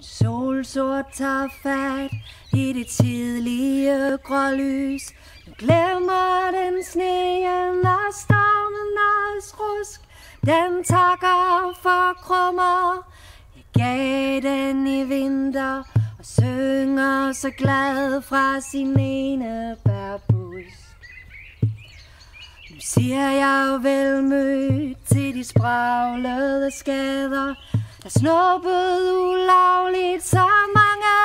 Solsort tager fat i det tidlige grålys. Nu glemmer den sneen og stormens rusk. Den takker for krummer. Jeg gav den i vinter og synger så glad fra sin ene bærbusk. Nu siger jeg vel mødt til de spraglede skader, der snuppede ulovligt så mange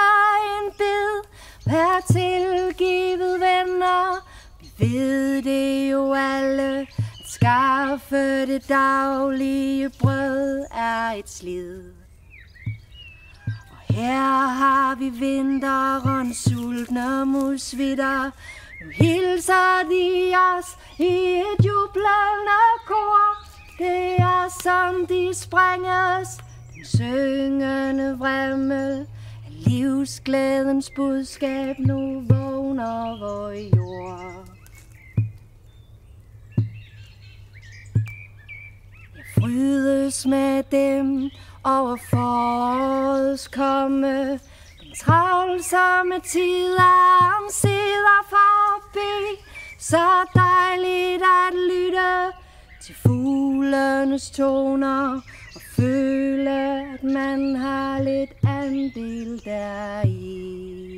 en bid. Vær tilgivet venner, vi ved det jo alle, at skaffe det daglige brød er et slid. Og her har vi vinteren sultne musvitter, nu hilser de os i et jublende kor. Det er som de sprænges, syngende vremmel livsglædens budskab nu vågner vor jord. Jeg frydes med dem over forårets komme. Den travlsomme tid er omsider forbi. Så dejligt at lytte til fuglenes toner og føle, at man har lidt andel deri.